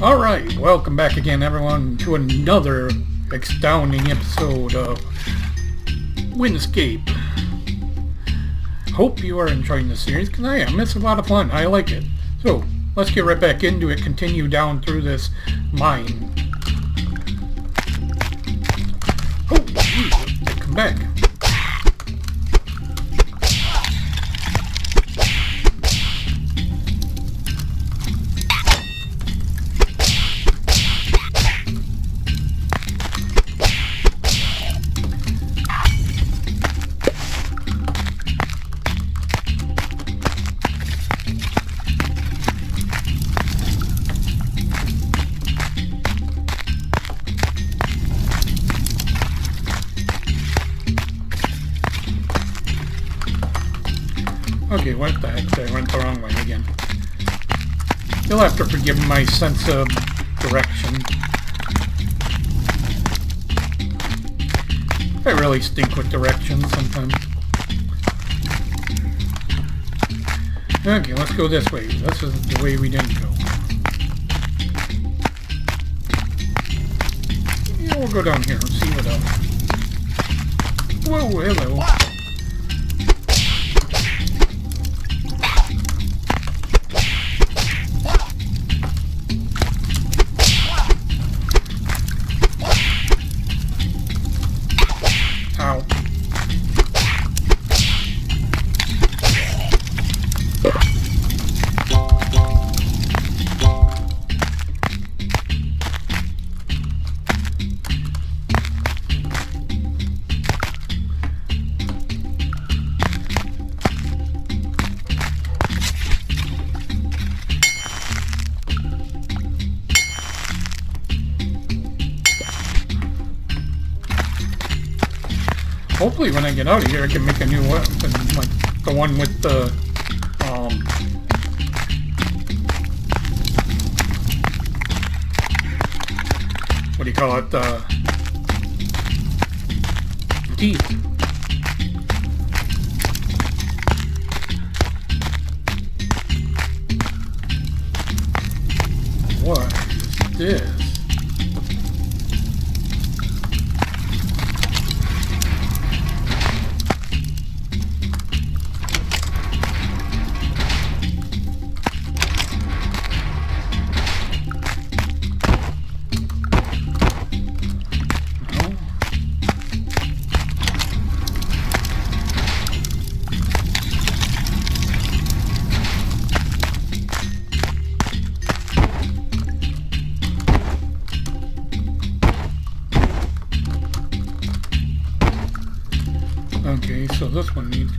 Alright, welcome back again everyone to another astounding episode of Windscape. Hope you are enjoying the series, because I am. It's a lot of fun. I like it. So, let's get right back into it, continue down through this mine. Oh, come back. My sense of direction. I really stink with directions sometimes. Okay, let's go this way. This is the way we didn't go. Yeah, we'll go down here and see what else. Whoa, hello. When I get out of here I can make a new weapon, like the one with the, um... What do you call it? The... Teeth. What is this?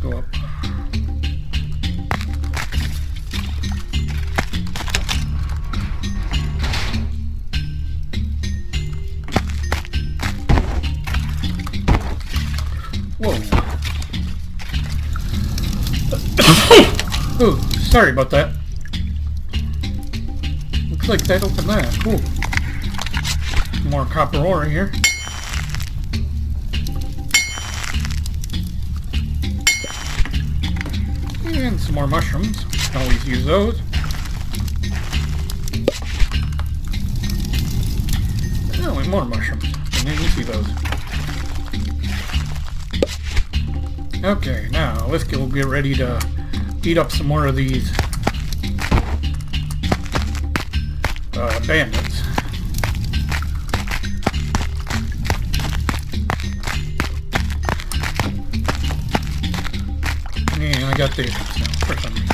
Go up. Whoa. oh, sorry about that. Looks like that opened that. Cool. More copper ore here. And some more mushrooms. Can always use those. Oh, and more mushrooms. Then you see those. Okay, now let's get ready to eat up some more of these uh, bandits. Got the for some reason.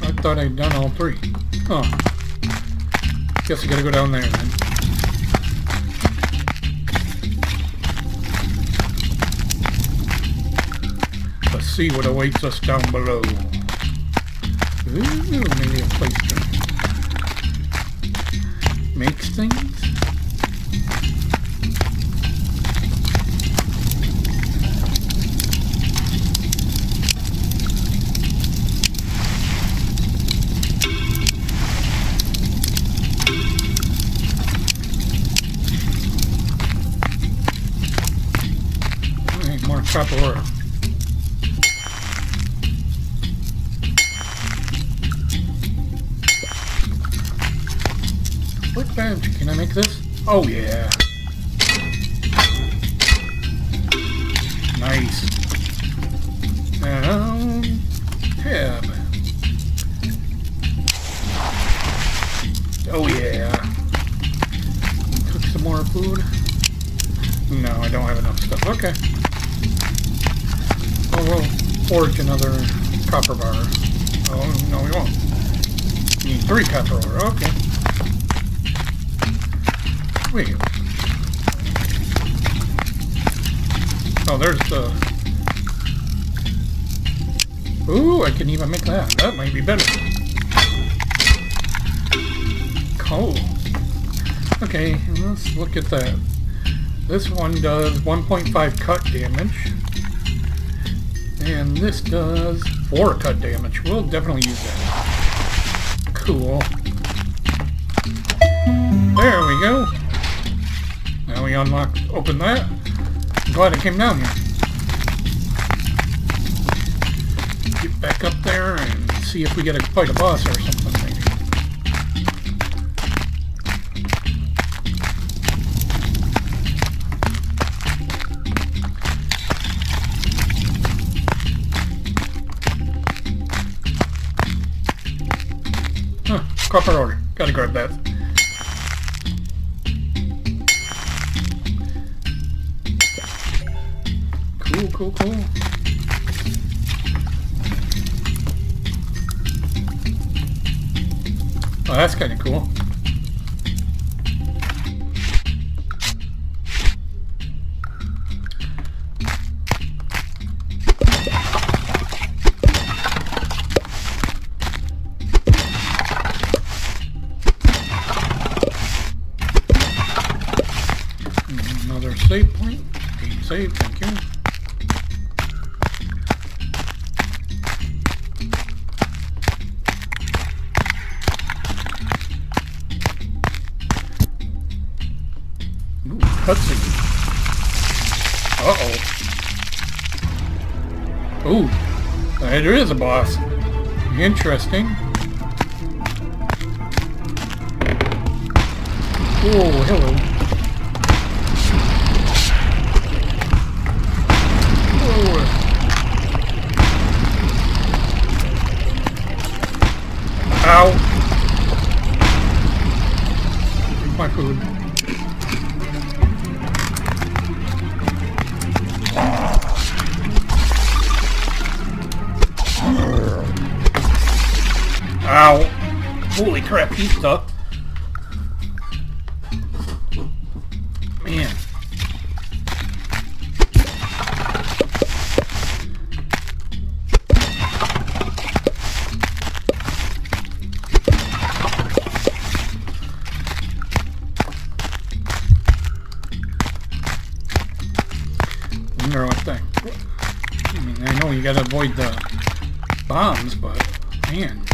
I thought I'd done all three. Oh. Guess I gotta go down there then. see what awaits us down below. Ooh, maybe a place to make things. Alright, more copper. Workbench, can I make this? Oh yeah. Nice. Um, tab. Oh yeah. Cook some more food. No, I don't have enough stuff. Okay. Oh, we'll forge another copper bar. Oh, no, we won't. We need three copper ore. Okay. Wait. Oh, there's the... Ooh, I can even make that. That might be better. Cool. Okay, let's look at that. This one does 1.5 cut damage. And this does 4 cut damage. We'll definitely use that. Cool. There we go. We unlock, open that. I'm glad I came down here. Get back up there and see if we get to fight a boss or something copper ore. Gotta grab that. Cool, cool. Oh, that's kind of cool. Cutscene. Uh-oh. Ooh, there is a boss. Interesting. Oh, hello. Ow! My food. Ow! Holy crap, he's stuck. Man. wonder what the... I mean, I know you gotta avoid the bombs, but man.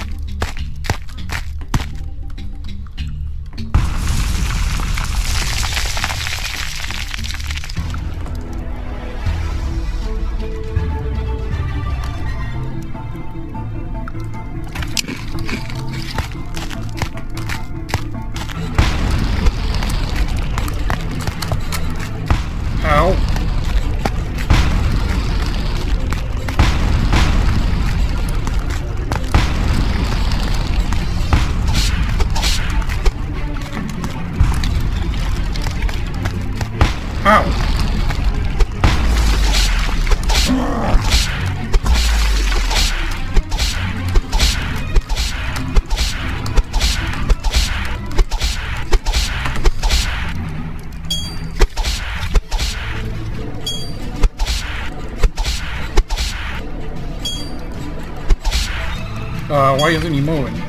Uh, why isn't he moving?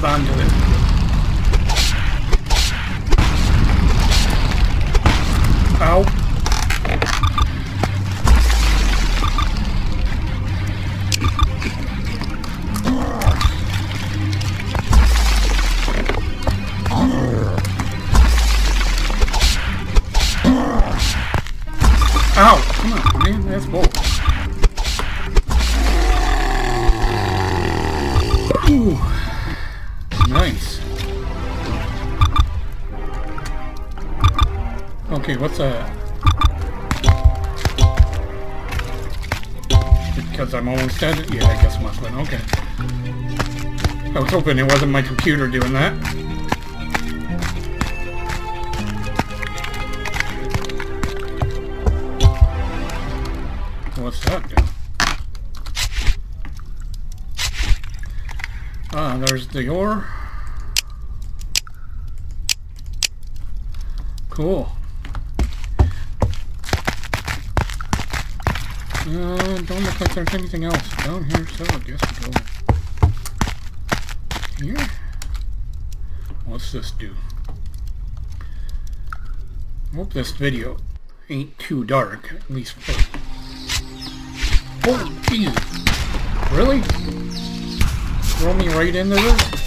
Hold on to this. Nice. Okay, what's that? Because I'm almost dead? Yeah, I guess muslin. Okay. I was hoping it wasn't my computer doing that. What's that do? Ah, there's the ore. Cool. Uh, don't look like there's anything else down here, so I guess we go here. What's this do? Hope this video ain't too dark, at least for... Oh, Jesus. Really? Throw me right into this?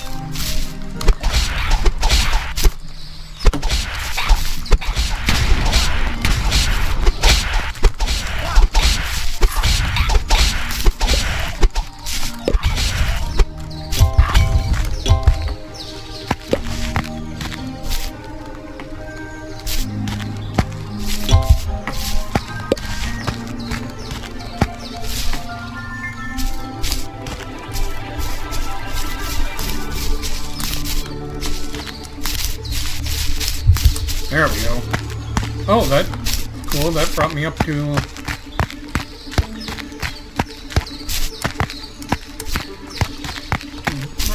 Up to.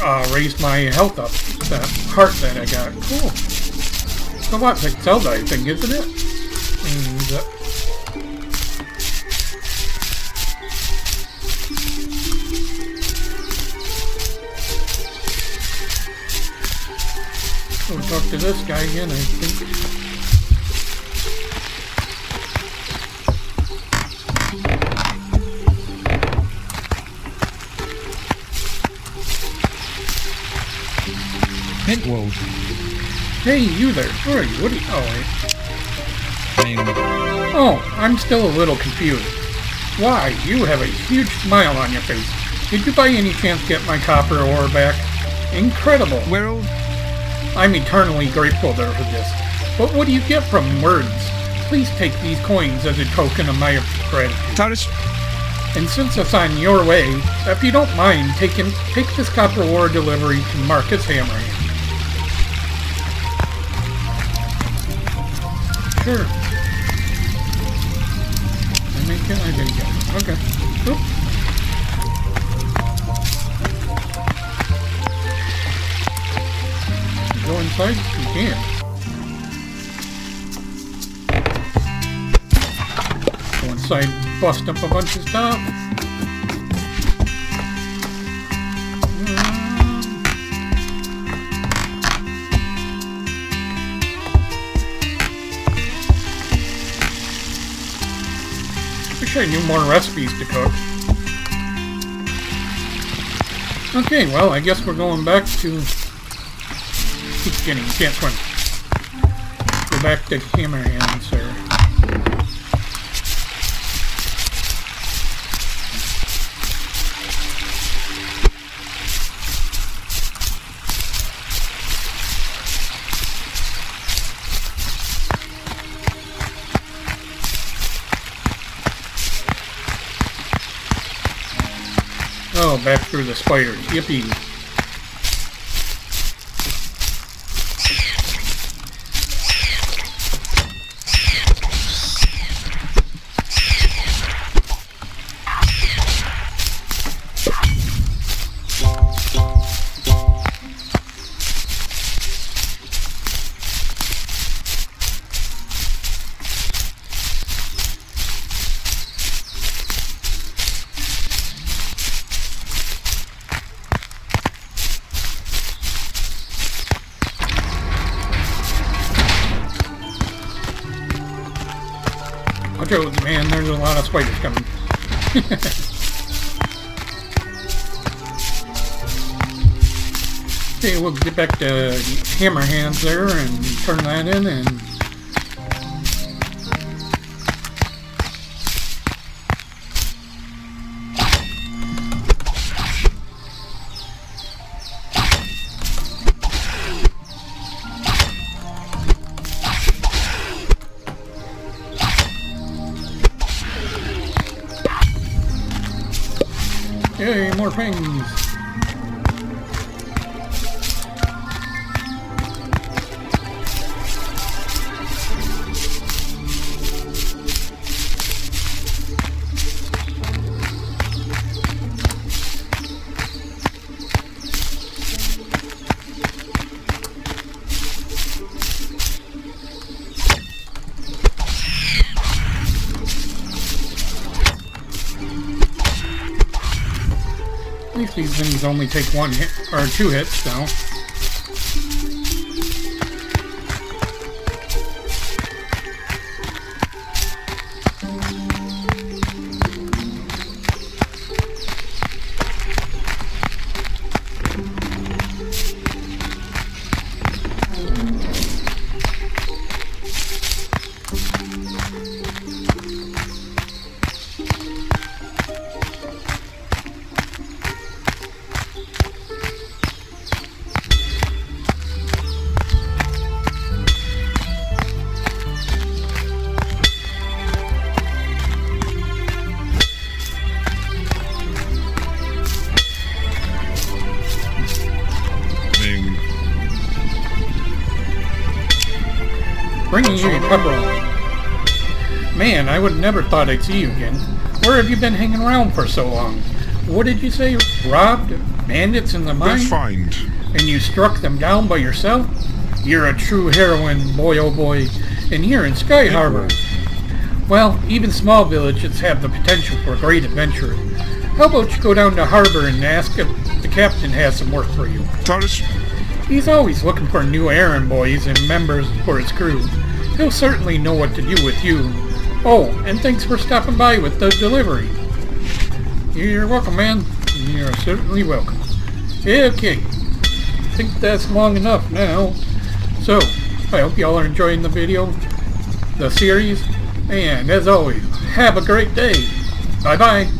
Uh, raised my health up. That heart that I got. Cool. So what? Like Zelda, I think, isn't it? And, uh, We'll talk to this guy again, I think. Hint World. Hey, you there. Where are you? What are you? Oh, wait. I'm Oh, I'm still a little confused. Why, you have a huge smile on your face. Did you by any chance get my copper ore back? Incredible. World. I'm eternally grateful there for this. But what do you get from words? Please take these coins as a token of my gratitude. Taurus. And since it's on your way, if you don't mind, taking take this copper ore delivery to Marcus Hammerhand. Sure. I make it, I get it. Okay. Oop. Go inside? You can. Go inside, bust up a bunch of stuff. I knew more recipes to cook. Okay, well, I guess we're going back to... Keep getting, can't swim. Go back to Hammerhand, sir. Back through the spiders. Yippee. Toes, man. There's a lot of spiders coming. okay, we'll get back to hammer hands there and turn that in and Yay, more things! Only take one hit, or two hits now. Man, I would never thought I'd see you again. Where have you been hanging around for so long? What did you say? Robbed? Bandits in the mine? Find. And you struck them down by yourself? You're a true heroine, boy oh boy. And here in Sky Harbor. Well, even small villages have the potential for great adventure. How about you go down to harbor and ask if the captain has some work for you? Taurus, He's always looking for new errand boys and members for his crew. He'll certainly know what to do with you. Oh, and thanks for stopping by with the delivery. You're welcome, man. You're certainly welcome. Okay. I think that's long enough now. So, I hope y'all are enjoying the video, the series, and as always, have a great day. Bye-bye.